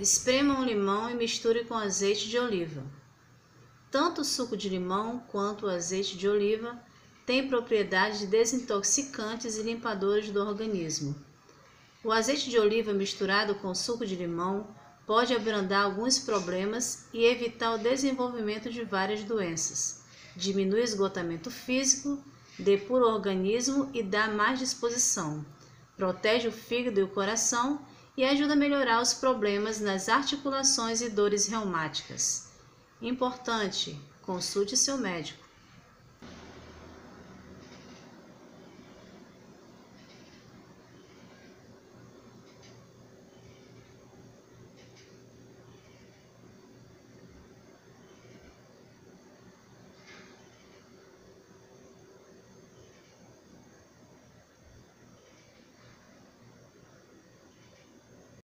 Esprema um limão e misture com azeite de oliva. Tanto o suco de limão quanto o azeite de oliva têm propriedades desintoxicantes e limpadores do organismo. O azeite de oliva misturado com suco de limão pode abrandar alguns problemas e evitar o desenvolvimento de várias doenças. Diminui o esgotamento físico, depura o organismo e dá mais disposição. Protege o fígado e o coração e ajuda a melhorar os problemas nas articulações e dores reumáticas. Importante: consulte seu médico.